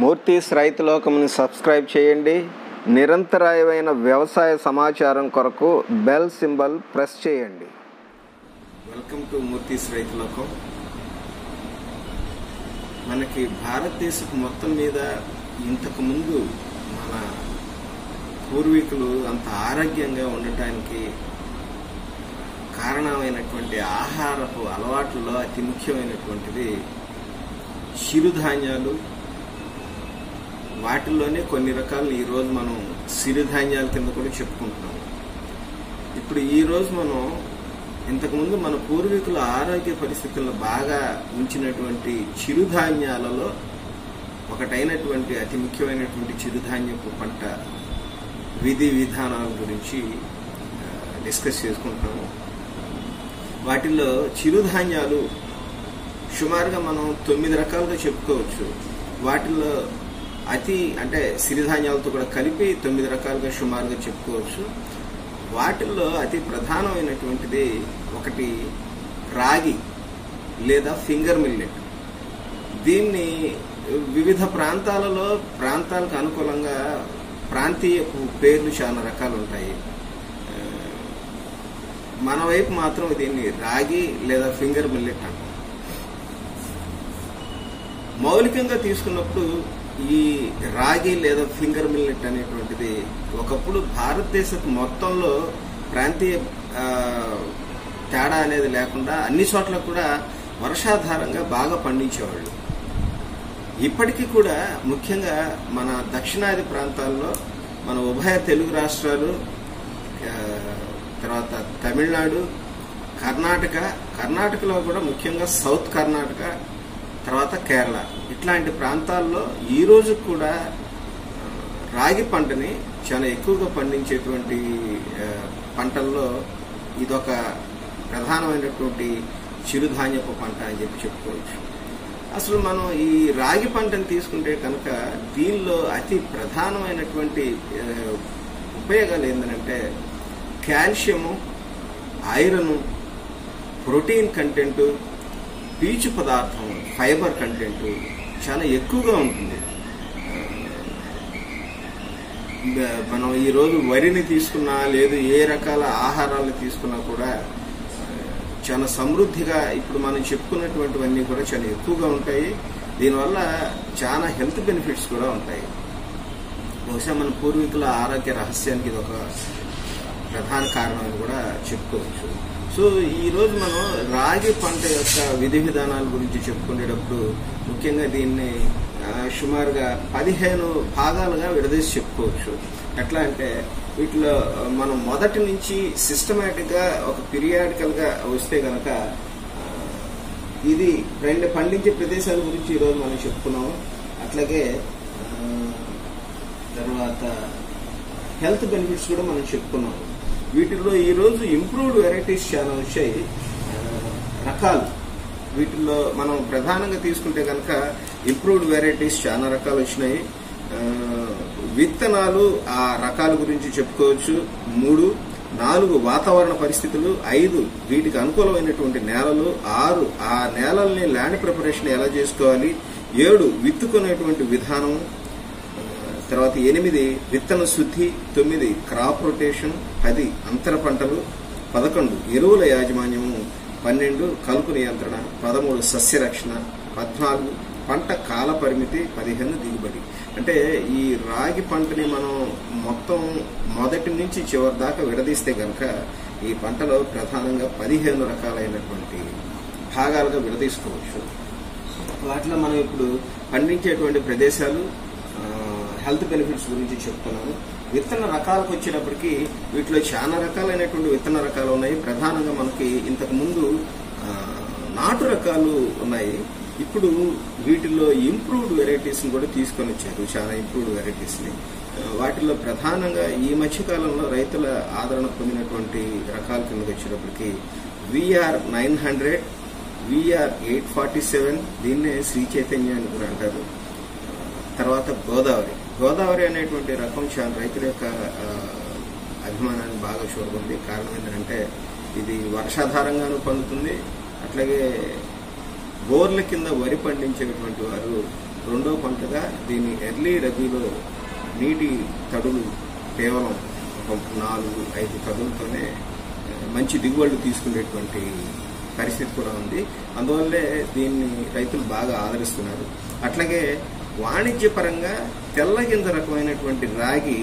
Murthy's రైతులోకముని subscribe చేయండి. నిరంతరాయమైన వ్యవసాయ సమాచారం కొరకు బెల్ సింబల్ ప్రెస్ చేయండి. వెల్కమ్ టు మూర్తీస్ రైతులోకం మనకి భారతదేశపు మొత్తం మీద ఇంతకు ముందు మన పూర్వీకులు అంత ఆరోగ్యంగా ఉండటానికి కారణమైనటువంటి ఆహారపు అలవాట్లలో అతి ముఖ్యమైనటువంటిది చిరుధాన్యాలు వాటిల్లోనే కొన్ని రకాలు ఈరోజు మనం సిరిధాన్యాల కింద కూడా చెప్పుకుంటున్నాం. ఇప్పుడు ఈరోజు మనం ఇంతకుముందు మన పూర్వీకుల ఆరోగ్య పరిస్థితులను బాగా ఉంచినటువంటి చిరుధాన్యాలలో ఒకటైనటువంటి అతి ముఖ్యమైనటువంటి చిరుధాన్యపు పంట విధి విధానాల గురించి డిస్కస్ చేసుకుంటున్నాము. వాటిల్లో చిరుధాన్యాలు సుమారుగా మనం తొమ్మిది రకాలుగా చెప్పుకోవచ్చు. వాటిల్లో అతి అంటే సిరిధాన్యాలతో కూడా కలిపి తొమ్మిది రకాలుగా సుమారుగా చెప్పుకోవచ్చు. వాటిల్లో అతి ప్రధానమైనటువంటిది ఒకటి రాగి లేదా ఫింగర్ మిల్లెట్. దీన్ని వివిధ ప్రాంతాలలో ప్రాంతాలకు అనుకూలంగా ప్రాంతీయ పేర్లు చాలా రకాలు ఉంటాయి మన వైపు మాత్రం దీన్ని రాగి లేదా ఫింగర్ మిల్లెట్ అంటాం. మౌలికంగా తీసుకున్నప్పుడు ఈ రాగి లేదా ఫింగర్ మిల్లెట్ అనేటువంటిది ఒకప్పుడు భారతదేశపు మొత్తంలో ప్రాంతీయ తేడా అనేది లేకుండా అన్ని చోట్ల కూడా వర్షాధారంగా బాగా పండించేవాళ్ళు. ఇప్పటికీ కూడా ముఖ్యంగా మన దక్షిణాది ప్రాంతాల్లో మన ఉభయ తెలుగు రాష్ట్రాలు తర్వాత తమిళనాడు కర్ణాటక కర్ణాటకలో కూడా ముఖ్యంగా సౌత్ కర్ణాటక తర్వాత కేరళ. ఇట్లాంటి ప్రాంతాల్లో ఈ రోజు కూడా రాగి పంటని చాలా ఎక్కువగా పండించేటువంటి పంటల్లో ఇదొక ప్రధానమైనటువంటి చిరుధాన్యపు పంట అని చెప్పి చెప్పుకోవచ్చు. అసలు మనం ఈ రాగి పంటను తీసుకుంటే కనుక దీనిలో అతి ప్రధానమైనటువంటి ఉపయోగాలు ఏంటంటే కాల్షియము ఐరన్ ప్రోటీన్ కంటెంటు పీచు పదార్థం ఫైబర్ కంటెంటు చాలా ఎక్కువగా ఉంటుంది. మనం ఈరోజు వరిని తీసుకున్నా లేదు ఏ రకాల ఆహారాలు తీసుకున్నా కూడా చాలా సమృద్ధిగా ఇప్పుడు మనం చెప్పుకున్నటువంటివన్నీ కూడా చాలా ఎక్కువగా ఉంటాయి. దీనివల్ల చాలా హెల్త్ బెనిఫిట్స్ కూడా ఉంటాయి. బహుశా మన పూర్వీకుల ఆరోగ్య రహస్యానికి ఇది ఒక ప్రధాన కారణం అని కూడా చెప్పుకోవచ్చు. సో ఈ రోజు మనం రాగి పంట యొక్క విధి విధానాల గురించి చెప్పుకునేటప్పుడు ముఖ్యంగా దీన్ని సుమారుగా పదిహేను భాగాలుగా విడదీసి చెప్పుకోవచ్చు. ఎట్లా అంటే వీటిలో మనం మొదటి నుంచి సిస్టమేటిక్గా ఒక పీరియాడికల్గా వస్తే కనుక ఇది రెండు పండించే ప్రదేశాల గురించి ఈరోజు మనం చెప్పుకున్నాము. అట్లాగే తర్వాత హెల్త్ బెనిఫిట్స్ కూడా మనం చెప్పుకున్నాం వీటిల్లో ఈరోజు ఇంప్రూవ్డ్ వెరైటీస్ చాలా వచ్చాయి. రకాలు. వీటిల్లో మనం ప్రధానంగా తీసుకుంటే కనుక ఇంప్రూవ్డ్ వెరైటీస్ చాలా రకాలు వచ్చినాయి. విత్తనాలు ఆ రకాల గురించి చెప్పుకోవచ్చు. మూడు నాలుగు వాతావరణ పరిస్థితులు ఐదు వీటికి అనుకూలమైనటువంటి నేలలు ఆరు ఆ నేలల్ని ల్యాండ్ ప్రిపరేషన్ ఎలా చేసుకోవాలి ఏడు విత్తుకునేటువంటి విధానం తర్వాత ఎనిమిది విత్తన శుద్ధి తొమ్మిది క్రాప్ రొటేషన్ పది అంతర పంటలు పదకొండు ఎరువుల యాజమాన్యము పన్నెండు కలుపు నియంత్రణ పదమూడు సస్యరక్షణ పద్నాలుగు పంట కాల పరిమితి పదిహేను దిగుబడి. అంటే ఈ రాగి పంటని మనం మొత్తం మొదటి నుంచి చివరి దాకా విడదీస్తే గనక ఈ పంటలో ప్రధానంగా పదిహేను రకాలైనటువంటి భాగాలుగా విడదీసుకోవచ్చు. వాటిలో మనం ఇప్పుడు పండించేటువంటి ప్రదేశాలు హెల్త్ బెనిఫిట్స్ గురించి చెప్తున్నాను. విత్తన రకాలకు వచ్చినప్పటికీ వీటిలో చాలా రకాలైనటువంటి విత్తన రకాలు ఉన్నాయి. ప్రధానంగా మనకి ఇంతకు ముందు నాటు రకాలు ఉన్నాయి. ఇప్పుడు వీటిలో ఇంప్రూవ్డ్ వెరైటీస్ కూడా తీసుకొని వచ్చారు. చాలా ఇంప్రూవ్డ్ వెరైటీస్ని వాటిలో ప్రధానంగా ఈ మధ్యకాలంలో రైతుల ఆదరణ పొందినటువంటి రకాల కిందకి వచ్చేటప్పటికి VR nine hundred VR eight forty seven దీన్నే శ్రీ చైతన్య అని కూడా అంటారు. తర్వాత గోదావరి. గోదావరి అనేటువంటి రకం చాలా రైతుల యొక్క అభిమానాన్ని బాగా చూడకుంది కారణం ఏంటంటే ఇది వర్షాధారంగాను పండుతుంది. అట్లాగే బోర్ల కింద వరి పండించేటువంటి వారు రెండో పంటగా దీన్ని ఎర్లీ రబీలో నీటి తడులు కేవలం ఒక నాలుగు ఐదు తడులతోనే మంచి దిగుబడులు తీసుకునేటువంటి పరిస్థితి కూడా ఉంది. అందువల్లే దీన్ని రైతులు బాగా ఆదరిస్తున్నారు. అట్లాగే వాణిజ్యపరంగా తెల్లగింద రకమైనటువంటి రాగి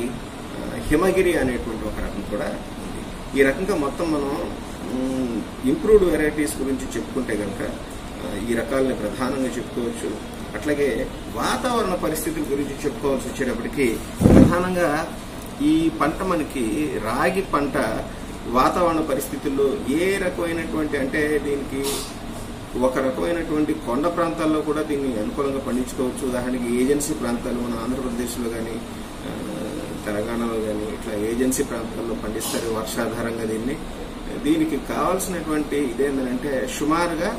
హిమగిరి అనేటువంటి ఒక రకం కూడా ఉంది. ఈ రకంగా మొత్తం మనం ఇంప్రూవ్డ్ వెరైటీస్ గురించి చెప్పుకుంటే కనుక ఈ రకాలని ప్రధానంగా చెప్పుకోవచ్చు. అట్లాగే వాతావరణ పరిస్థితుల గురించి చెప్పుకోవాల్సి వచ్చేటప్పటికి ప్రధానంగా ఈ పంట మనకి రాగి పంట వాతావరణ పరిస్థితుల్లో ఏ రకమైనటువంటి అంటే దీనికి ఒక రకమైనటువంటి కొండ ప్రాంతాల్లో కూడా దీన్ని అనుకూలంగా పండించుకోవచ్చు. ఉదాహరణకి ఏజెన్సీ ప్రాంతాలు మన ఆంధ్రప్రదేశ్లో కానీ తెలంగాణలో కానీ ఇట్లా ఏజెన్సీ ప్రాంతాల్లో పండిస్తారు వర్షాధారంగా దీన్ని. దీనికి కావాల్సినటువంటి ఇదేంటంటే సుమారుగా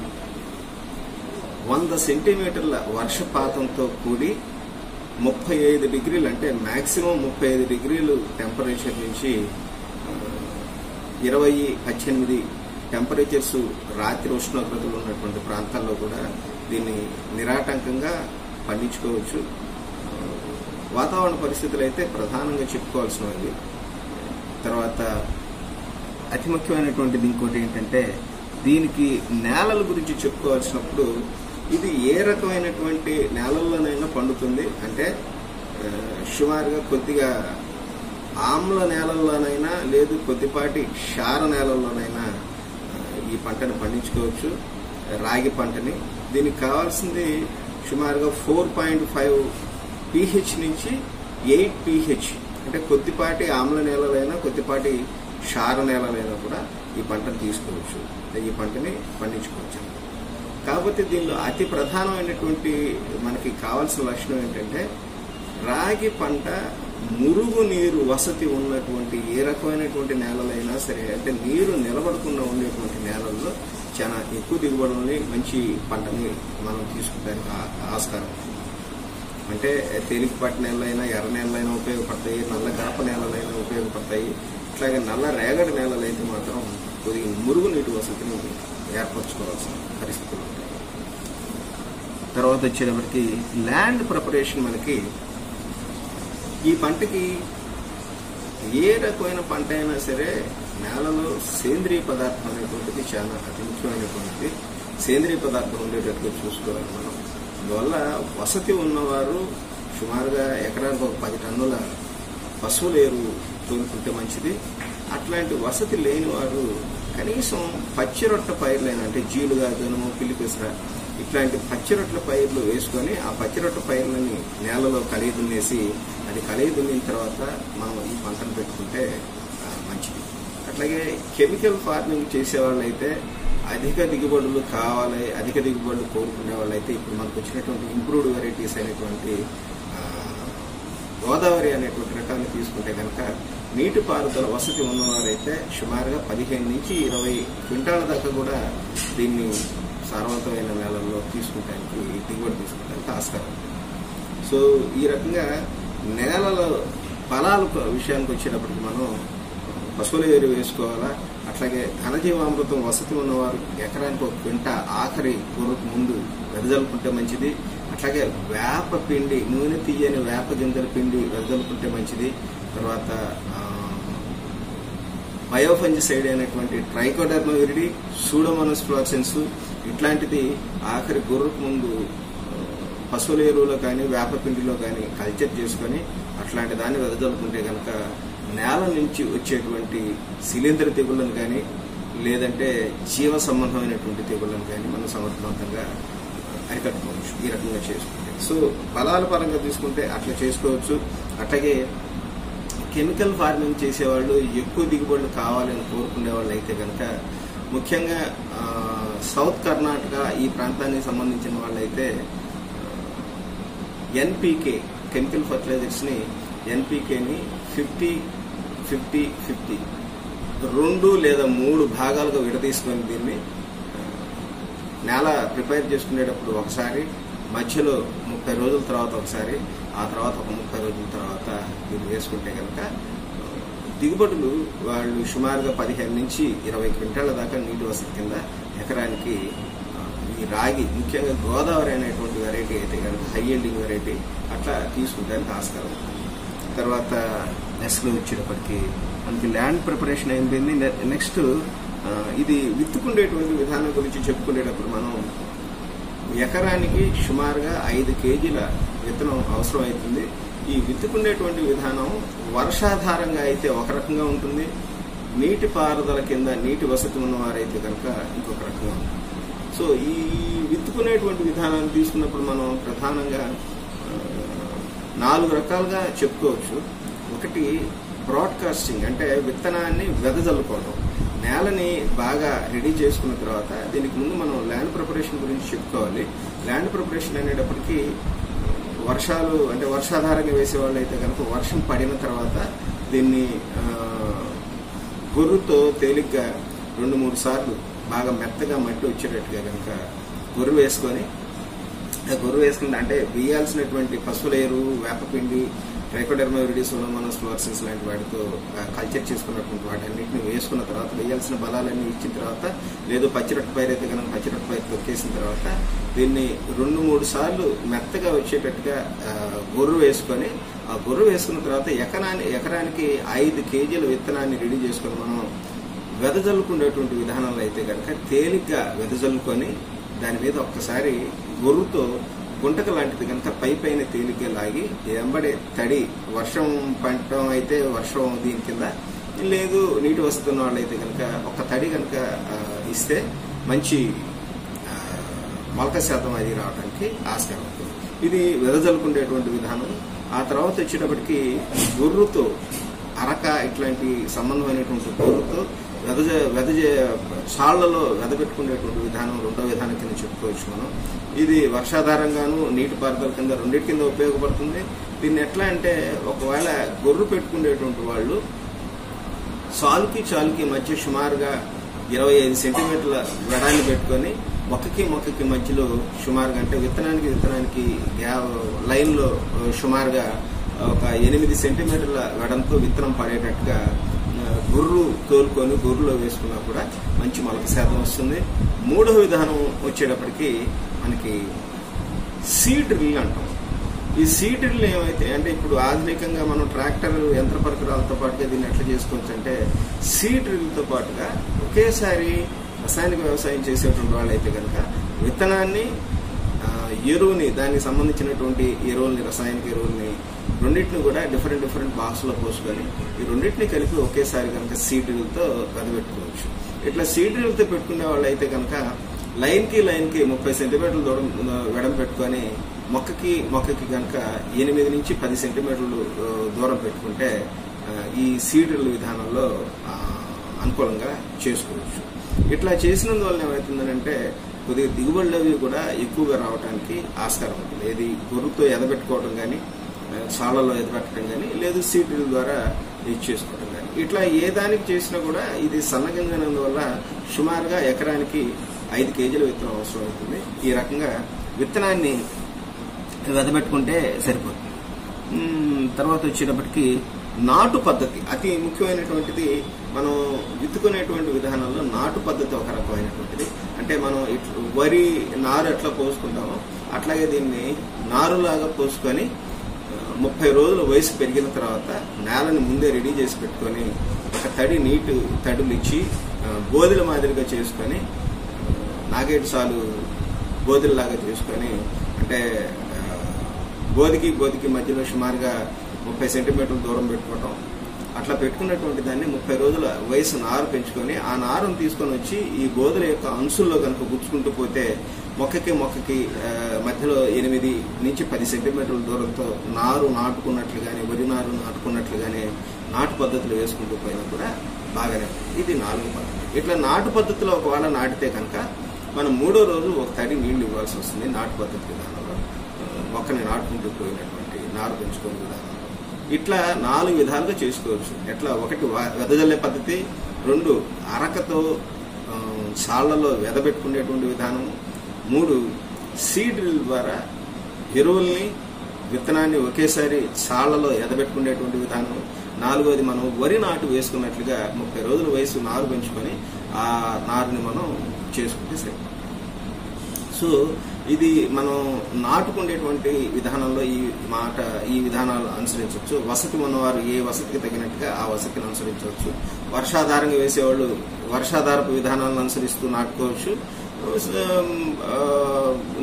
వంద సెంటీమీటర్ల వర్షపాతంతో కూడి ముప్పై ఐదు డిగ్రీలు అంటే మాక్సిమం ముప్పై ఐదు డిగ్రీలు టెంపరేచర్ నుంచి ఇరవై పద్దెనిమిది టెంపరేచర్స్ రాత్రి ఉష్ణోగ్రతలు ఉన్నటువంటి ప్రాంతాల్లో కూడా దీన్ని నిరాటంకంగా పండించుకోవచ్చు. వాతావరణ పరిస్థితులు అయితే ప్రధానంగా చెప్పుకోవాల్సినవి. తర్వాత అతి ముఖ్యమైనటువంటిది ఇంకోటి ఏంటంటే దీనికి నేలల గురించి చెప్పుకోవాల్సినప్పుడు ఇది ఏ రకమైనటువంటి నేలల్లోనైనా పండుతుంది. అంటే సుమారుగా కొద్దిగా ఆమ్ల నేలల్లోనైనా లేదు కొద్దిపాటి క్షార నేలల్లోనైనా ఈ పంటను పండించుకోవచ్చు. రాగి పంటని. దీనికి కావాల్సింది సుమారుగా ఫోర్ పాయింట్ ఫైవ్ పీహెచ్ నుంచి ఎయిట్ పీహెచ్. అంటే కొద్దిపాటి ఆమ్ల నేలలైనా కొద్దిపాటి క్షార నేలలైనా కూడా ఈ పంటను తీసుకోవచ్చు. ఈ పంటని పండించుకోవచ్చు. కాకపోతే దీనిలో అతి ప్రధానమైనటువంటి మనకి కావాల్సిన లక్షణం ఏంటంటే రాగి పంట మురుగు నీరు వసతి ఉన్నటువంటి ఏ రకమైనటువంటి నేలలైనా సరే అంటే నీరు నిలబడకుండా ఉండేటువంటి నేలల్లో చాలా ఎక్కువ దిగుబడి మంచి పంటని మనం తీసుకోవడానికి ఆ- ఆస్కారం. అంటే తేలికపాటి నేలైనా ఎర్ర నేలైనా ఉపయోగపడతాయి నల్ల గడప నేలలైనా ఉపయోగపడతాయి. ఇట్లాగే నల్ల రేగడి నేలలైతే మాత్రం కొద్దిగా మురుగు నీటి వసతిని ఏర్పరచుకోవాల్సిన పరిస్థితులు ఉంటాయి. తర్వాత వచ్చేటప్పటికి ల్యాండ్ ప్రిపరేషన్ మనకి ఈ పంటకి ఏ రకమైన పంట అయినా సరే నేలలో సేంద్రియ పదార్థం అనేటువంటిది చాలా అతి ముఖ్యమైనటువంటిది. సేంద్రియ పదార్థం ఉండేటట్టుగా చూసుకోవాలి మనం. అందువల్ల వసతి ఉన్నవారు సుమారుగా ఎకరానికి ఒక పది టన్నుల పశువుల ఎరువు తోలుకుంటే మంచిది. అట్లాంటి వసతి లేని వారు కనీసం పచ్చిరొట్ట పైర్లైన అంటే జీలుగా జనుము పిల్లిపెసర ఇట్లాంటి పచ్చిరొట్ల పైర్లు వేసుకొని ఆ పచ్చిరొట్ల పైర్లని నేలలో కలిగి దున్నేసి అది కలిగి దున్నిన తర్వాత మనం ఈ పంటను పెట్టుకుంటే మంచిది. అట్లాగే కెమికల్ ఫార్మింగ్ చేసే వాళ్ళైతే అధిక దిగుబడులు కావాలి అధిక దిగుబడులు కోరుకునే వాళ్ళైతే ఇప్పుడు మనకు వచ్చినటువంటి ఇంప్రూవ్డ్ వెరైటీస్ అనేటువంటి గోదావరి అనేటువంటి రకాన్ని తీసుకుంటే కనుక నీటిపారుదల వసతి ఉన్నవారైతే సుమారుగా పదిహేను నుంచి ఇరవై క్వింటాల దాకా కూడా దీన్ని సారవంతమైన నేలల్లో తీసుకుంటానికి దిగుబడి తీసుకుంటానికి ఆస్కారం సో ఈ రకంగా నేలల ఫలాల విషయానికి వచ్చేటప్పటికి మనం పశువుల ఎరువు వేసుకోవాలా? అట్లాగే ఘనజీవామృతం వసతి ఉన్నవారు ఎకరానికి ఒక క్వింట ఆఖరి గుర్రకు ముందు వెదజల్లుకుంటే మంచిది. అట్లాగే వేప పిండి నూనె తీయని వేప గింజల పిండి వెదజల్లుకుంటే మంచిది. తర్వాత బయోఫంజిసైడ్ అయినటువంటి ట్రైకోడర్మా విరిడి సూడోమోనస్ ఫ్లోసెన్స్ ఇట్లాంటిది ఆఖరి గొర్రెకు ముందు పశువుల ఎరువులో కానీ వేప పిండిలో కానీ కల్చర్ చేసుకొని అట్లాంటి దాన్ని వెదజల్లుకుంటే కనుక నేల నుంచి వచ్చేటువంటి శిలీంద్ర తెగుళ్ళను కానీ లేదంటే జీవ సంబంధమైనటువంటి తెగుళ్ళను కానీ మనం సమర్థవంతంగా అరికట్టుకోవచ్చు ఈ రకంగా చేసుకుంటే. సో ఫలాల పరంగా తీసుకుంటే అట్లా చేసుకోవచ్చు. అట్లాగే కెమికల్ ఫార్మింగ్ చేసేవాళ్ళు ఎక్కువ దిగుబడులు కావాలని కోరుకునే వాళ్ళు అయితే కనుక ముఖ్యంగా సౌత్ కర్ణాటక ఈ ప్రాంతానికి సంబంధించిన వాళ్ళైతే ఎన్పీకే కెమికల్ ఫర్టిలైజర్స్ని ఎన్పీకేని ఫిఫ్టీ ఫిఫ్టీ ఫిఫ్టీ రెండు లేదా మూడు భాగాలుగా విడదీసుకొని దీన్ని నేల ప్రిపేర్ చేసుకునేటప్పుడు ఒకసారి మధ్యలో ముప్పై రోజుల తర్వాత ఒకసారి ఆ తర్వాత ఒక ముప్పై రోజుల తర్వాత దీన్ని వేసుకుంటే కనుక దిగుబడులు వాళ్ళు సుమారుగా పదిహేను నుంచి ఇరవై క్వింటాల దాకా నీటి వసతి కింద ఎకరానికి ఈ రాగి ముఖ్యంగా గోదావరి అనేటువంటి వెరైటీ అయితే కనుక హై ఎండింగ్ వెరైటీ అట్లా తీసుకుంటానికి ఆస్కారం. ఉంది. తర్వాత నెక్స్ట్ వచ్చేటప్పటికి మనకి ల్యాండ్ ప్రిపరేషన్ అయిపోయింది. నె- నెక్స్ట్ ఇది విత్తుకుండేటువంటి విధానం గురించి చెప్పుకునేటప్పుడు మనం ఎకరానికి సుమారుగా ఐదు కేజీల విత్తనం అవసరం అవుతుంది. ఈ విత్తుకునేటువంటి విధానం వర్షాధారంగా అయితే ఒక రకంగా ఉంటుంది. నీటి పారుదల కింద నీటి వసతి ఉన్నవారైతే కనుక ఇంకొక రకంగా సో ఈ విత్తుకునేటువంటి విధానాన్ని తీసుకున్నప్పుడు మనం ప్రధానంగా నాలుగు రకాలుగా చెప్పుకోవచ్చు. ఒకటి బ్రాడ్కాస్టింగ్ అంటే విత్తనాన్ని వెదజల్లుకోవడం. నేలని బాగా రెడీ చేసుకున్న తర్వాత దీనికి ముందు మనం ల్యాండ్ ప్రిపరేషన్ గురించి చెప్పుకోవాలి. ల్యాండ్ ప్రిపరేషన్ అనేటప్పటికీ వర్షాలు అంటే వర్షాధారంగా వేసే వాళ్ళు అయితే కనుక వర్షం పడిన తర్వాత దీన్ని గొర్రుతో తేలిగ్గా రెండు మూడు సార్లు బాగా మెత్తగా మట్టి వచ్చేటట్టుగా కనుక గొర్రు వేసుకొని గొర్రు వేసుకుంటే అంటే వేయాల్సినటువంటి పశువుల ఎరువు వేపపిండి ట్రైకోడర్మా విరిడిస్ సోనోమోనస్ లాంటి వాటితో కల్చర్ చేసుకున్నటువంటి వాటన్నిటిని వేసుకున్న తర్వాత వేయాల్సిన బలాలన్నీ ఇచ్చిన తర్వాత లేదు పచ్చిరొట్ట పైరు అయితే కనుక పచ్చిరొట్ట పైరు తొక్కేసిన తర్వాత దీన్ని రెండు మూడు సార్లు మెత్తగా వచ్చేటట్టుగా గొర్రు వేసుకొని ఆ గొర్రె వేసుకున్న తర్వాత ఎకరాని ఎకరానికి ఐదు కేజీల విత్తనాన్ని రెడీ చేసుకుని మనం వెదజల్లుకునేటువంటి విధానాలు అయితే కనుక తేలిగ్గా వెదజల్లుకొని దాని మీద ఒక్కసారి గొర్రుతో గుంటక లాంటిది కనుక పై పైన తేలిగ్గా లాగి ఎంబడే తడి వర్షం పడటం అయితే వర్షం దీని కింద లేదు నీటి వస్తున్న వాళ్ళైతే కనుక ఒక తడి కనుక ఇస్తే మంచి మొలక శాతం అది రావడానికి ఆస్కారం ఉంటుంది ఇది వెదజల్లుకునేటువంటి విధానం. ఆ తర్వాత వచ్చేటప్పటికి గొర్రుతో అరక ఇట్లాంటి సంబంధమైనటువంటి గొర్రుతో వెదజ వెదజ సాళ్ళలో వెదబెట్టుకునేటువంటి విధానం రెండో విధానం కింద చెప్పుకోవచ్చు మనం. ఇది వర్షాధారంగాను నీటి పారుదల కింద రెండింటి కింద ఉపయోగపడుతుంది. దీన్ని ఎట్లా అంటే ఒకవేళ గొర్రు పెట్టుకునేటువంటి వాళ్ళు సాలుకి చాలుకి మధ్య సుమారుగా ఇరవై ఐదు సెంటీమీటర్ల వెడాన్ని పెట్టుకొని మొక్కకి మొక్కకి మధ్యలో సుమారుగా అంటే విత్తనానికి విత్తనానికి గ్యా లైన్లో ఆ, సుమారుగా ఒక ఎనిమిది సెంటీమీటర్ల వెడంతో విత్తనం పడేటట్టుగా గుర్రు తోలుకొని గుర్రులో వేసుకున్నా కూడా మంచి మొలక శాతం వస్తుంది. మూడవ విధానం వచ్చేటప్పటికి మనకి సీడ్ డ్రిల్ అంటాం. ఈ సీడ్ డ్రిల్ ఏమైతే అంటే ఇప్పుడు ఆధునికంగా మనం ట్రాక్టర్ యంత్ర పరికరాలతో పాటుగా దీన్ని ఎట్లా చేసుకోవచ్చు అంటే సీడ్ డ్రిల్తో పాటుగా ఒకేసారి రసాయనిక వ్యవసాయం చేసేటువంటి వాళ్ళు అయితే కనుక విత్తనాన్ని ఎరువుని దానికి సంబంధించినటువంటి ఎరువుల్ని రసాయనిక ఎరువుల్ని రెండింటిని కూడా డిఫరెంట్ డిఫరెంట్ బాక్స్లో పోసుకొని ఈ రెండింటిని కలిపి ఒకేసారి కనుక సీడ్లతో పెట్టుకోవచ్చు ఇట్లా సీడ్రిల్తో పెట్టుకునే వాళ్ళు అయితే కనుక లైన్కి లైన్కి ముప్పై సెంటీమీటర్లు దూరం వెడం పెట్టుకొని మొక్కకి మొక్కకి కనుక ఎనిమిది నుంచి పది సెంటీమీటర్లు దూరం పెట్టుకుంటే ఈ సీడ్ల విధానంలో అనుకూలంగా చేసుకోవచ్చు. ఇట్లా చేసినందువల్ల ఏమవుతుందంటే కొద్దిగా దిగుబడులు అవి కూడా ఎక్కువగా రావడానికి ఆస్కారం ఉంటుంది. ఏది గొర్రుతో ఎదబెట్టుకోవడం కానీ సాళ్ళలో ఎదబెట్టడం కానీ లేదు సీడ్ల ద్వారా ఇది చేసుకోవడం కానీ ఇట్లా ఏ దానికి చేసినా కూడా ఇది సన్నగింజనందువల్ల సుమారుగా ఎకరానికి ఐదు కేజీల విత్తనం అవసరం అవుతుంది. ఈ రకంగా విత్తనాన్ని వెదబెట్టుకుంటే సరిపోతుంది. తర్వాత వచ్చేటప్పటికి నాటు పద్ధతి అతి ముఖ్యమైనటువంటిది మనం విత్తుకునేటువంటి విధానంలో నాటు పద్ధతి ఒక రకమైనటువంటిది. అంటే మనం వరి నారు ఎట్లా పోసుకుంటామో అట్లాగే దీన్ని నారులాగా పోసుకొని ముప్పై రోజుల వయసు పెరిగిన తర్వాత నేలని ముందే రెడీ చేసి పెట్టుకొని ఒక తడి నీటు తడులు ఇచ్చి మాదిరిగా చేసుకొని నాగేటి సాలు బోధుల్లాగా చేసుకొని అంటే గోధికి బోధికి బోధికి మధ్యలో సుమారుగా ముప్పై సెంటీమీటర్ల దూరం పెట్టుకోవటం అట్లా పెట్టుకున్నటువంటి దాన్ని ముప్పై రోజుల వయసు నారు పెంచుకొని ఆ నారును తీసుకొని వచ్చి ఈ గోధుల యొక్క అంశుల్లో కనుక గుచ్చుకుంటూ పోతే మొక్కకి మొక్కకి మధ్యలో ఎనిమిది నుంచి పది సెంటీమీటర్ల దూరంతో నారు నాటుకున్నట్లు కానీ వరి నారు నాటుకున్నట్లు కానీ నాటు పద్ధతులు వేసుకుంటూ పోయినా కూడా బాగానే ఇది నాలుగు పద్ధతి ఇట్లా నాటు పద్ధతిలో ఒకవేళ నాటితే కనుక మనం మూడో రోజు ఒక తడి నీళ్ళు ఇవ్వాల్సి వస్తుంది. నాటు పద్ధతి విధానంలో మొక్కని నాటుకుంటూ పోయినటువంటి నారు పెంచుకునే విధానంలో. ఇట్లా నాలుగు విధాలుగా చేసుకోవచ్చు. ఎట్లా? ఒకటి వెదజల్లే పద్ధతి రెండు అరకతో సాళ్ళలో వెదబెట్టుకునేటువంటి విధానం మూడు సీడ్ డ్రిల్ ద్వారా ఎరువుల్ని విత్తనాన్ని ఒకేసారి సాళ్ళలో ఎదబెట్టుకునేటువంటి విధానం నాలుగోది మనం వరి నాటు వేసుకున్నట్లుగా ముప్పై రోజుల వయసు నారు పెంచుకొని ఆ నారుని మనం చేసుకుంటే సరిపోతుంది. సో ఇది మనం నాటుకునేటువంటి విధానంలో ఈ మాట ఈ విధానాలు అనుసరించవచ్చు. వసతి ఉన్నవారు ఏ వసతికి తగినట్టుగా ఆ వసతిని అనుసరించవచ్చు. వర్షాధారంగా వేసేవాళ్ళు వర్షాధారపు విధానాలను అనుసరిస్తూ నాటుకోవచ్చు.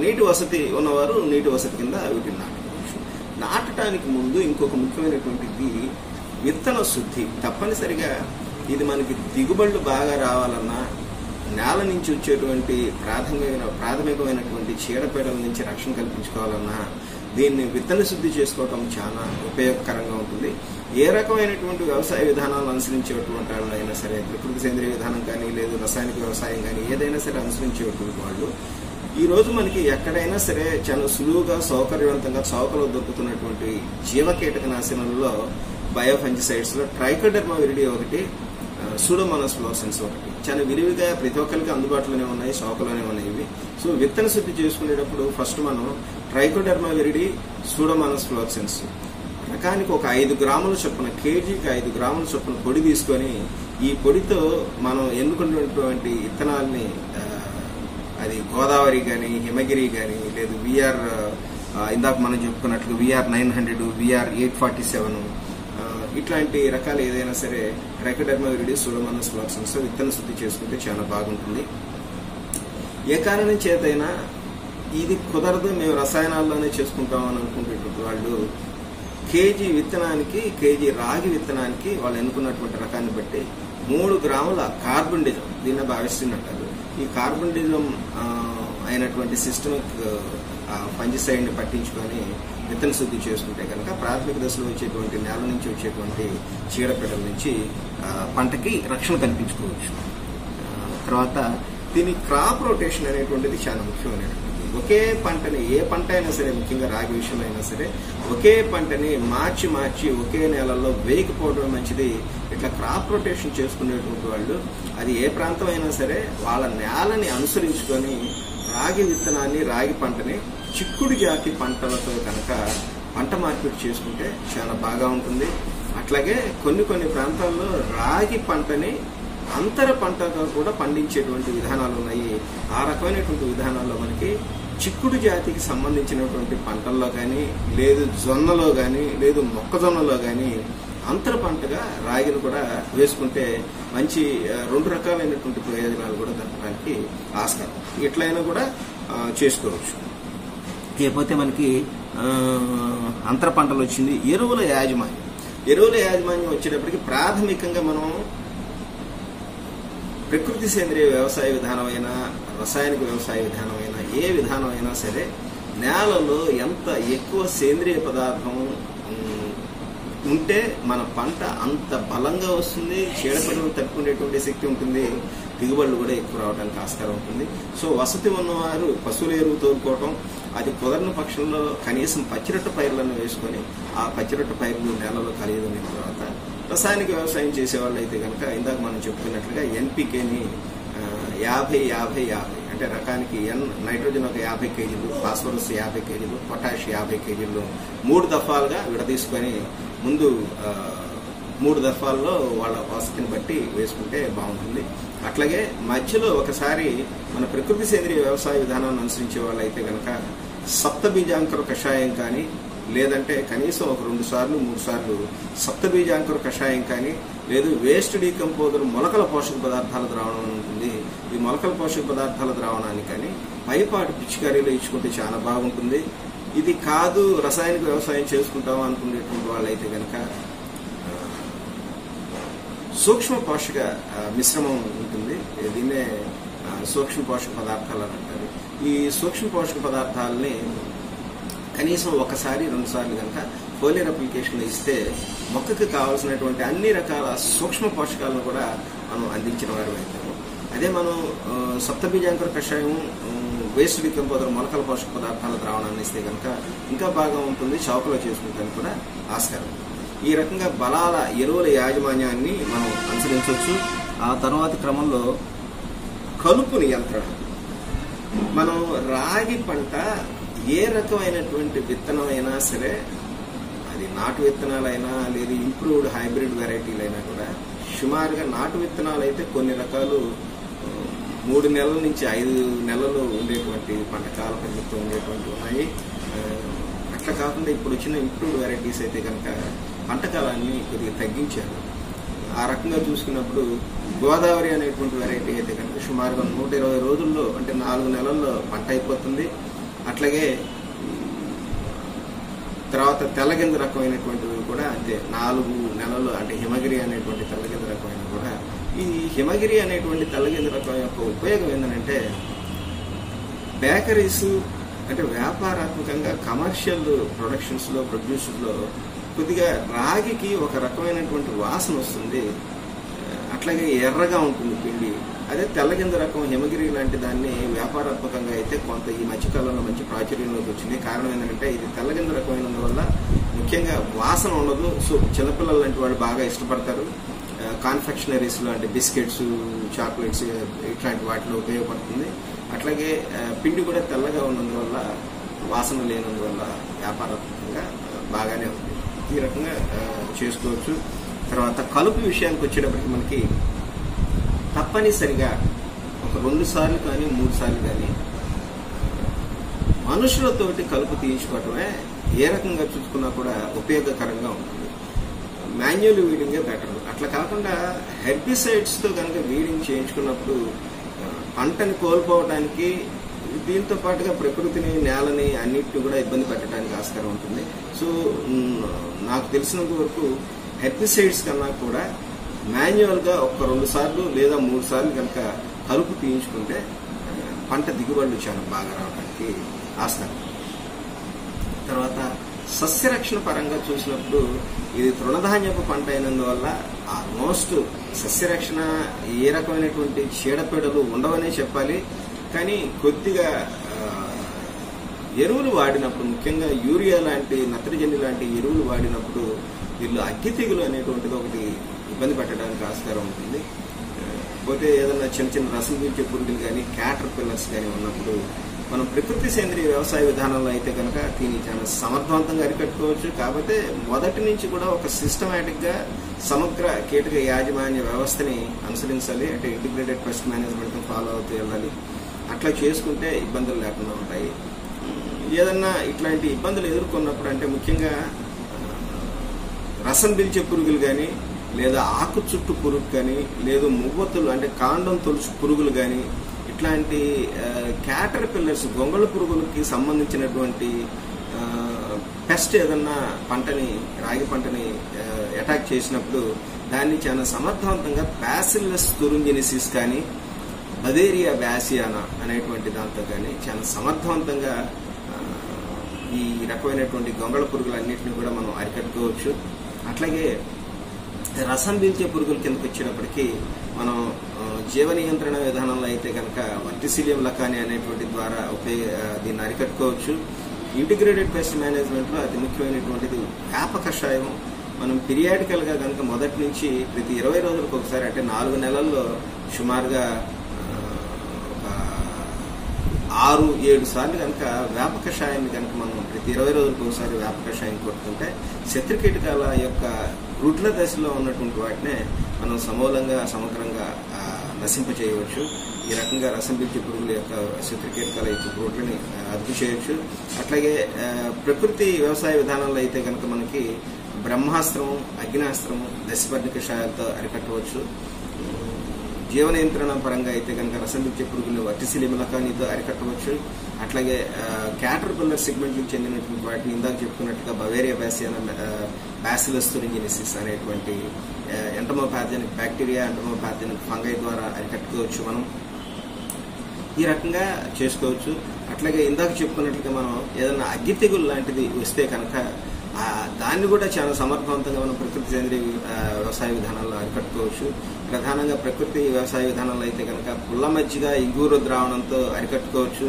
నీటి వసతి ఉన్నవారు నీటి వసతి కింద వీటిని నాటుకోవచ్చు. నాటడానికి ముందు ఇంకొక ముఖ్యమైనటువంటిది విత్తన శుద్ధి. తప్పనిసరిగా ఇది మనకి దిగుబడులు బాగా రావాలన్నా నేల నుంచి వచ్చేటువంటి ప్రాథమిక ప్రాథమికమైనటువంటి చీడపీడల నుంచి రక్షణ కల్పించుకోవాలన్నా దీన్ని విత్తన శుద్ధి చేసుకోవటం చాలా ఉపయోగకరంగా ఉంటుంది. ఏ రకమైనటువంటి వ్యవసాయ విధానాలను అనుసరించేటువంటి వాళ్ళు అయినా సరే ప్రకృతి సేంద్రియ విధానం కానీ లేదు రసాయనిక వ్యవసాయం కానీ ఏదైనా సరే అనుసరించేటువంటి వాళ్ళు ఈ రోజు మనకి ఎక్కడైనా సరే చాలా సులువుగా సౌకర్యవంతంగా చౌకలో దొరుకుతున్నటువంటి జీవకీటక నాశనంలో బయోఫంజిసైడ్స్లో ట్రైకోడర్మా విరిడి ఒకటి సూడోమోనస్ ఫ్లోసెన్స్ ఒకటి చాలా విరివిగా ప్రతి ఒక్కరికి అందుబాటులోనే ఉన్నాయి చౌకలోనే ఉన్నాయి ఇవి. సో విత్తన శుద్ధి చేసుకునేటప్పుడు ఫస్ట్ మనం ట్రైకోడర్మా విరిడి సూడోమోనస్ ఫ్లోసెన్స్ రకానికి ఒక ఐదు గ్రాముల చొప్పున కేజీకి ఐదు గ్రాముల చొప్పున పొడి తీసుకొని ఈ పొడితో మనం ఎన్నుకున్నటువంటి విత్తనాల్ని అది గోదావరి కానీ హిమగిరి కానీ లేదు విఆర్ ఇందాక మనం చెప్పుకున్నట్లు VR nine hundred VR eight forty seven ఇట్లాంటి రకాలు ఏదైనా సరే రెకడర్మా విరిడి సుడమనస్ ఫ్లాక్సన్స్ విత్తన శుద్ధి చేసుకుంటే చాలా బాగుంటుంది. ఏ కారణం చేతైనా ఇది కుదరదు మేము రసాయనాల్లోనే చేసుకుంటాం అని అనుకునేటువంటి వాళ్ళు కేజీ విత్తనానికి కేజీ రాగి విత్తనానికి వాళ్ళు ఎన్నుకున్నటువంటి రకాన్ని బట్టి మూడు గ్రాముల కార్బన్ డిజం దీన్ని భావిస్తున్నట్టు. ఈ కార్బన్ డిజం అయినటువంటి సిస్టమిక్ ఫంజిసైడ్ని పట్టించుకొని విత్తన శుద్ధి చేసుకుంటే కనుక ప్రాథమిక దశలో వచ్చేటువంటి నేల నుంచి వచ్చేటువంటి చీడపీడల నుంచి పంటకి రక్షణ కల్పించుకోవచ్చు. తర్వాత దీని క్రాప్ రొటేషన్ అనేటువంటిది చాలా ముఖ్యమైనటువంటిది ఒకే పంటని ఏ పంట అయినా సరే ముఖ్యంగా రాగి విషయమైనా అయినా సరే ఒకే పంటని మార్చి మార్చి ఒకే నేలల్లో వేయకపోవడం మంచిది. ఇట్లా క్రాప్ రొటేషన్ చేసుకునేటువంటి వాళ్ళు అది ఏ ప్రాంతం అయినా సరే వాళ్ళ నేలని అనుసరించుకొని రాగి విత్తనాన్ని రాగి పంటని చిక్కుడు జాతి పంటలతో కనుక పంట మార్పిడి చేసుకుంటే చాలా బాగా ఉంటుంది. అట్లాగే కొన్ని కొన్ని ప్రాంతాల్లో రాగి పంటని అంతర పంటగా కూడా పండించేటువంటి విధానాలు ఉన్నాయి. ఆ రకమైనటువంటి విధానాల్లో మనకి చిక్కుడు జాతికి సంబంధించినటువంటి పంటల్లో కానీ లేదు జొన్నలో కానీ లేదు మొక్కజొన్నలో కానీ అంతర పంటగా రాగిని కూడా వేసుకుంటే మంచి రెండు రకాలైనటువంటి ప్రయోజనాలు కూడా దక్కడానికి ఆస్కారం. ఎట్లయినా కూడా చేసుకోవచ్చు. లేకపోతే మనకి అంతర పంటలు వచ్చింది ఎరువుల యాజమాన్యం. ఎరువుల యాజమాన్యం వచ్చేటప్పటికి ప్రాథమికంగా మనం ప్రకృతి సేంద్రియ వ్యవసాయ విధానమైనా రసాయనిక వ్యవసాయ విధానమైనా ఏ విధానమైనా సరే నేలలో ఎంత ఎక్కువ సేంద్రియ పదార్థం ఉంటే మన పంట అంత బలంగా వస్తుంది చీడపడలు తట్టుకునేటువంటి శక్తి ఉంటుంది దిగుబడులు కూడా ఎక్కువ రావడానికి ఆస్కారం ఉంటుంది. సో వసతి ఉన్నవారు పశువుల ఎరువు తోలుకోవటం అది కుదరని పక్షంలో కనీసం పచ్చిరొట్ట పైర్లను వేసుకొని ఆ పచ్చిరొట్ట పైర్లు నేలలో కలిగిన తర్వాత రసాయనిక వ్యవసాయం చేసేవాళ్ళు అయితే కనుక ఇందాక మనం చెప్పుకున్నట్లుగా ఎన్పికేని యాభై యాభై యాభై అంటే రకానికి ఎన్ నైట్రోజన్ ఒక యాభై కేజీలు ఫాస్ఫరస్ యాభై కేజీలు పొటాష్ యాభై కేజీలు మూడు దఫాలుగా విడదీసుకొని ముందు మూడు దఫాల్లో వాళ్ళ వసతిని బట్టి వేసుకుంటే బాగుంటుంది. అట్లాగే మధ్యలో ఒకసారి మన ప్రకృతి సేంద్రియ వ్యవసాయ విధానాన్ని అనుసరించే వాళ్ళైతే కనుక సప్త బీజాంకుర కషాయం కానీ లేదంటే కనీసం ఒక రెండు సార్లు మూడు సార్లు సప్త బీజాంకుర కషాయం కానీ లేదు వేస్ట్ డీకంపోజర్ మొలకల పోషక పదార్థాల ద్రావణం ఉంటుంది. ఈ మొలకల పోషక పదార్థాల ద్రావణాన్ని కానీ పైపాటు పిచికారీలో ఇచ్చుకుంటే చాలా బాగుంటుంది. ఇది కాదు రసాయనిక వ్యవసాయం చేసుకుంటాం అనుకునేటువంటి వాళ్ళైతే కనుక సూక్ష్మ పోషక మిశ్రమం ఉంటుంది. దీన్నే సూక్ష్మ పోషక పదార్థాలు అని అంటారు. ఈ సూక్ష్మ పోషక పదార్థాలని కనీసం ఒకసారి రెండుసార్లు కనుక ఫోలియర్ అప్లికేషన్ ఇస్తే మొక్కకి కావాల్సినటువంటి అన్ని రకాల సూక్ష్మ పోషకాలను కూడా మనం అందించిన వారు అవుతాము. అదే మనం ఆ, సప్తబీజాంకుర కషాయం వేస్ట్ డికంపోజర్ మొలకల పోషక పదార్థాల ద్రావణాన్ని ఇస్తే కనుక ఇంకా బాగా ఉంటుంది చౌకలో చేసుకుంటానికి కూడా ఆస్కారం. ఈ రకంగా బలాల ఎరువుల యాజమాన్యాన్ని మనం అనుసరించవచ్చు. ఆ తర్వాతి క్రమంలో కలుపు నియంత్రణ. మనం రాగి పంట ఏ రకమైనటువంటి విత్తనం అయినా సరే అది నాటు విత్తనాలైనా లేదు ఇంప్రూవ్డ్ హైబ్రిడ్ వెరైటీలైనా కూడా సుమారుగా నాటు విత్తనాలు అయితే కొన్ని రకాలు మూడు నెలల నుంచి ఐదు నెలలు ఉండేటువంటి పంట కాల పరిమితం ఉండేటువంటి ఉన్నాయి. అట్లా కాకుండా ఇప్పుడు వచ్చిన ఇంప్రూవ్డ్ వెరైటీస్ అయితే కనుక పంటకాలాన్ని కొద్దిగా తగ్గించారు. ఆ రకంగా చూసుకున్నప్పుడు గోదావరి అనేటువంటి వెరైటీ అయితే కనుక సుమారుగా నూట ఇరవై రోజుల్లో అంటే నాలుగు నెలల్లో పంట అయిపోతుంది. అట్లాగే తర్వాత తెల్లగింజ రకమైనటువంటివి కూడా అంతే నాలుగు నెలలు అంటే హిమగిరి అనేటువంటి తెల్లగింజ రకమైన ఈ హిమగిరి అనేటువంటి తెల్లగింజ రకం యొక్క ఉపయోగం ఏంటంటే బేకరీస్ అంటే వ్యాపారాత్మకంగా కమర్షియల్ ప్రొడక్షన్స్లో ప్రొడ్యూసర్స్లో కొద్దిగా రాగికి ఒక రకమైనటువంటి వాసన వస్తుంది. అట్లాగే ఎర్రగా ఉంటుంది పిండి. అదే తెల్లగింజ రకం హిమగిరి లాంటి దాన్ని వ్యాపారాత్మకంగా అయితే కొంత ఈ మధ్యకాలంలో మంచి ప్రాచుర్యంలోకి వచ్చింది. కారణం ఏంటంటే ఇది తెల్లగింజ రకమైనందువల్ల ముఖ్యంగా వాసన ఉండదు. సో చిన్నపిల్లలు లాంటి వాళ్ళు బాగా ఇష్టపడతారు. కాన్ఫెక్షనరీస్లో అంటే బిస్కెట్స్ చాక్లెట్స్ ఇట్లాంటి వాటిలో ఉపయోగపడుతుంది. అట్లాగే పిండి కూడా తెల్లగా ఉన్నందువల్ల వాసన లేనందువల్ల వ్యాపారంగా బాగానే ఉంది. ఈ రకంగా చేసుకోవచ్చు. తర్వాత కలుపు విషయానికి వచ్చేటప్పటికి మనకి తప్పనిసరిగా ఒక రెండు సార్లు కానీ మూడు సార్లు కానీ మనుషులతోటి కలుపు తీయించుకోవటమే ఏ రకంగా చూసుకున్నా కూడా ఉపయోగకరంగా ఉంటుంది. మాన్యువల్ వీడింగే బెటర్ అట్లా కాకుండా హెర్బిసైడ్స్తో కనుక వీడింగ్ చేయించుకున్నప్పుడు పంటని కోల్పోవడానికి దీంతో పాటుగా ప్రకృతిని నేలని అన్నిటిని కూడా ఇబ్బంది పెట్టడానికి ఆస్కారం ఉంటుంది. సో నాకు తెలిసినంత వరకు హెర్బిసైడ్స్ కన్నా కూడా మాన్యువల్గా ఒక రెండు సార్లు లేదా మూడు సార్లు కనుక కలుపు తీయించుకుంటే పంట దిగుబడులు చాలా బాగా రావడానికి ఆస్కారం. తర్వాత సస్యరక్షణ పరంగా చూసినప్పుడు ఇది తృణధాన్యపు పంట అయినందువల్ల ఆల్మోస్ట్ సస్యరక్షణ ఏ రకమైనటువంటి చీడపీడలు ఉండవనే చెప్పాలి. కానీ కొద్దిగా ఎరువులు వాడినప్పుడు ముఖ్యంగా యూరియా లాంటి నత్రజని లాంటి ఎరువులు వాడినప్పుడు వీళ్ళు అగ్గి తెగులు అనేటువంటిది ఒకటి ఇబ్బంది పెట్టడానికి ఆస్కారం ఉంటుంది. పోతే ఏదైనా చిన్న చిన్న రసం పీల్చే పురుగులు కానీ క్యాటర్ పిల్లర్స్ కానీ ఉన్నప్పుడు మనం ప్రకృతి సేంద్రియ వ్యవసాయ విధానంలో అయితే కనుక దీన్ని చాలా సమర్థవంతంగా అరికట్టుకోవచ్చు. కాకపోతే మొదటి నుంచి కూడా ఒక సిస్టమేటిక్గా సమగ్ర కీటక యాజమాన్య వ్యవస్థని అనుసరించాలి. అంటే ఇంటిగ్రేటెడ్ పెస్ట్ మేనేజ్మెంట్ ఫాలో అవుతూ వెళ్ళాలి. అట్లా చేసుకుంటే ఇబ్బందులు లేకుండా ఉంటాయి. ఏదన్నా ఇట్లాంటి ఇబ్బందులు ఎదుర్కొన్నప్పుడు అంటే ముఖ్యంగా రసం పిలిచే పురుగులు కానీ లేదా ఆకు చుట్టు పురుగు కానీ లేదు మువ్వతులు అంటే కాండం తొలుచు పురుగులు కానీ ఇట్లాంటి క్యాటర్ పిల్లర్స్ గొంగళ పురుగులకి సంబంధించినటువంటి పెస్ట్ ఏదన్నా పంటని రాగి పంటని అటాక్ చేసినప్పుడు దాన్ని చాలా సమర్థవంతంగా బ్యాసిల్లస్ తురుంజినిసిస్ కానీ బదేరియా బ్యాసియానా అనేటువంటి దాంతో కానీ చాలా సమర్థవంతంగా ఈ రకమైనటువంటి గొంగళ పురుగులన్నింటినీ కూడా మనం అరికట్టుకోవచ్చు. అట్లాగే రసం పీల్చే పురుగుల కిందకు వచ్చినప్పటికీ మనం జీవ నియంత్రణ విధానంలో అయితే కనుక వర్టిసిలియం లకాని అనేటువంటి ద్వారా ఉపయోగ దీన్ని అరికట్టుకోవచ్చు. ఇంటిగ్రేటెడ్ పెస్ట్ మేనేజ్మెంట్లో అతి ముఖ్యమైనటువంటిది వేప కషాయం మనం పీరియాడికల్గా కనుక మొదటి నుంచి ప్రతి ఇరవై రోజులకు ఒకసారి అంటే నాలుగు నెలల్లో సుమారుగా ఒక ఆరు ఏడు సార్లు కనుక వేప కషాయాన్ని కనుక మనం ప్రతి ఇరవై రోజులకు ఒకసారి వేప కషాయం కొట్టుకుంటే శత్రుకీటకాల యొక్క రుడ్ల దశలో ఉన్నటువంటి వాటినే మనం సమూలంగా సమగ్రంగా రసింప చేయవచ్చు. ఈ రకంగా రసం పురుగుల యొక్క శత్రుకీటకాల యొక్క రోడ్లని అదుపు చేయవచ్చు అట్లాగే ప్రకృతి వ్యవసాయ విధానంలో అయితే కనుక మనకి బ్రహ్మాస్త్రం అగ్నాస్త్రం దశపర్ణిక షాయాలతో అరికట్టవచ్చు. జీవ నియంత్రణ పరంగా అయితే కనుక రసం పిచ్చే పురుగులు వర్టిసిలిమలకానితో అరికట్టవచ్చు. అట్లాగే క్యాటర్ పిల్లర్ సెగ్మెంట్కి చెందినటువంటి వాటిని ఇందాక చెప్పుకున్నట్టుగా బవేరియా బ్యాసియాన బ్యాసిలస్ తురింజినిసిస్ అనేటువంటి ఎంటమోపాథజనిక్ బ్యాక్టీరియా ఎంటమోపాథజనిక్ ఫంగై ద్వారా అరికట్టుకోవచ్చు మనం. ఈ రకంగా చేసుకోవచ్చు. అట్లాగే ఇందాక చెప్పుకున్నట్లుగా మనం ఏదైనా అగ్గి తెగులు లాంటిది వస్తే కనుక దాన్ని కూడా చాలా సమర్థవంతంగా మనం ప్రకృతి సేంద్రియ వ్యవసాయ విధానాల్లో అరికట్టుకోవచ్చు. ప్రధానంగా ప్రకృతి వ్యవసాయ విధానంలో అయితే కనుక పుల్ల మజ్జిగ ఇంగూరు ద్రావణంతో అరికట్టుకోవచ్చు.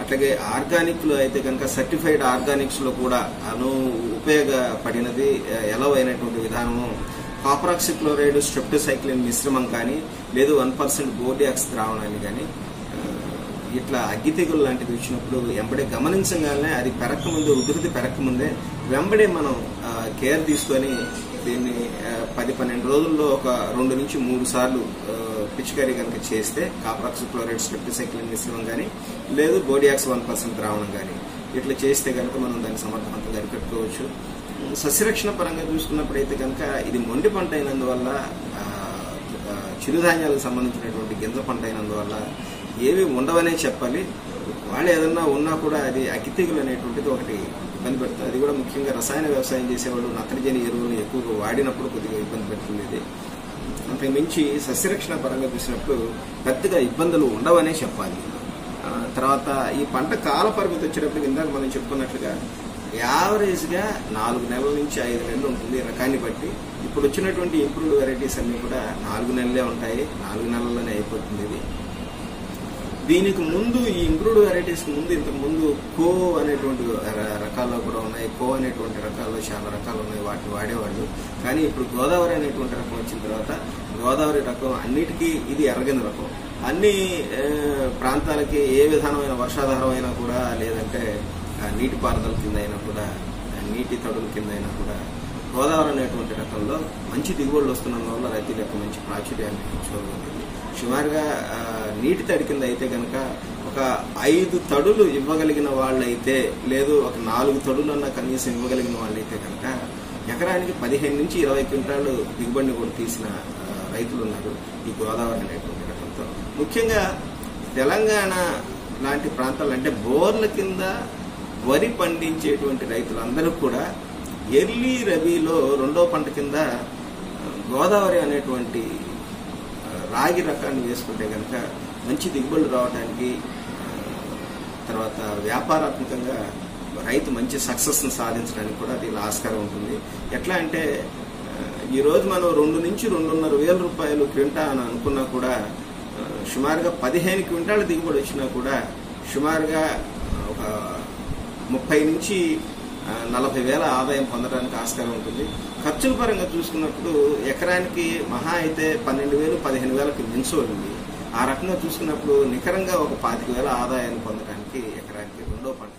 అట్లాగే ఆర్గానిక్లో అయితే కనుక సర్టిఫైడ్ ఆర్గానిక్స్లో కూడా అను ఉపయోగపడినది ఆ, ఎలవ్ అయినటువంటి విధానము కాపరాక్సిక్లోరైడ్ స్ట్రెప్టోసైక్లిన్ మిశ్రమం కానీ లేదు వన్ పర్సెంట్ బోర్డియాక్స్ ద్రావణాన్ని కానీ ఇట్లా అగ్గి తెగులు లాంటిది వచ్చినప్పుడు వెంబడే గమనించగానే అది పెరక్క ముందు ఉధృతి పెరకముందే వెంబడే మనం కేర్ తీసుకొని దీన్ని పది పన్నెండు రోజుల్లో ఒక రెండు నుంచి మూడు సార్లు పిచికారీ కనుక చేస్తే కాప్రాక్స్ క్లోరైడ్ స్ట్రిప్టిసైక్లిన్ మిశ్రమం కానీ లేదు బోడియాక్స్ వన్ పర్సెంట్ ద్రావణం కానీ ఇట్లా చేస్తే కనుక మనం దాన్ని సమర్థవంతంగా అరికట్టుకోవచ్చు. సస్యరక్షణ పరంగా చూసుకున్నప్పుడైతే కనుక ఇది మొండి పంట అయినందువల్ల చిరుధాన్యాలకు సంబంధించినటువంటి గింజ పంట అయినందువల్ల ఏవి ఉండవనే చెప్పాలి. వాళ్ళు ఏదన్నా ఉన్నా కూడా అది అకితీగులు అనేటువంటిది ఒకటి ఇబ్బంది పెడుతుంది అది కూడా ముఖ్యంగా రసాయన వ్యవసాయం చేసేవాళ్ళు నత్రజని ఎరువులు ఎక్కువగా వాడినప్పుడు కొద్దిగా ఇబ్బంది పెడుతుంది ఇది అంతకు మించి సస్యరక్షణ పరంగా చూసినప్పుడు పెద్దగా ఇబ్బందులు ఉండవనే చెప్పాలి. తర్వాత ఈ పంట కాల పరిమితి వచ్చేటప్పుడు ఇందాక మనం చెప్పుకున్నట్లుగా యావరేజ్గా నాలుగు నెలల నుంచి ఐదు నెలలు ఉంటుంది. రకాన్ని బట్టి ఇప్పుడు వచ్చినటువంటి ఇంప్రూవ్డ్ వెరైటీస్ అన్నీ కూడా నాలుగు నెలలే ఉంటాయి. నాలుగు నెలల్లోనే అయిపోతుంది ఇది. దీనికి ముందు ఈ ఇంప్రూవ్డ్ వెరైటీస్ ముందు ఇంతకు ముందు కో అనేటువంటి రకాల్లో కూడా ఉన్నాయి. కో అనేటువంటి రకాల్లో చాలా రకాలు ఉన్నాయి. వాటిని వాడేవాళ్ళు. కానీ ఇప్పుడు గోదావరి అనేటువంటి రకం వచ్చిన తర్వాత గోదావరి రకం అన్నిటికీ ఇది ఎరగని రకం. అన్ని ప్రాంతాలకి ఏ విధానమైన వర్షాధారమైనా కూడా లేదంటే నీటిపారుదల కింద అయినా కూడా నీటి తడుల కింద అయినా కూడా గోదావరి అనేటువంటి రకంలో మంచి దిగుబడులు వస్తున్నందువల్ల రైతుల యొక్క మంచి ప్రాచుర్యాన్ని చూడగలిగింది సుమారుగా నీటి తడి కింద అయితే కనుక ఒక ఐదు తడులు ఇవ్వగలిగిన వాళ్ళైతే లేదు ఒక నాలుగు తడులన్నా కనీసం ఇవ్వగలిగిన వాళ్ళైతే కనుక ఎకరానికి పదిహేను నుంచి ఇరవై క్వింటాలు దిగుబడిని కూడా తీసిన రైతులు ఉన్నారు ఈ గోదావరి అనేటువంటి రకంతో. ముఖ్యంగా తెలంగాణ లాంటి ప్రాంతాలు అంటే బోర్ల కింద వరి పండించేటువంటి రైతులందరూ కూడా ఎర్లీ రబీలో రెండో పంట కింద గోదావరి అనేటువంటి రాగి రకాన్ని వేసుకుంటే కనుక మంచి దిగుబడులు రావడానికి తర్వాత వ్యాపారాత్మకంగా రైతు మంచి సక్సెస్ని సాధించడానికి కూడా అది ఆస్కారం ఉంటుంది. ఎట్లా అంటే ఈరోజు మనం రెండు నుంచి రెండున్నర వేల రూపాయలు క్వింటా అని అనుకున్నా కూడా సుమారుగా పదిహేను క్వింటాల దిగుబడి వచ్చినా కూడా సుమారుగా ఒక ముప్పై నుంచి నలభై వేల ఆదాయం పొందడానికి ఆస్కారం ఉంటుంది. ఖర్చుల పరంగా చూసుకున్నప్పుడు ఎకరానికి మహా అయితే పన్నెండు వేలు పదిహేను వేలకు మించవలింది ఆ రకంగా చూసుకున్నప్పుడు నికరంగా ఒక పాతిక వేల ఆదాయాన్ని పొందడానికి ఎకరానికి రెండో పంట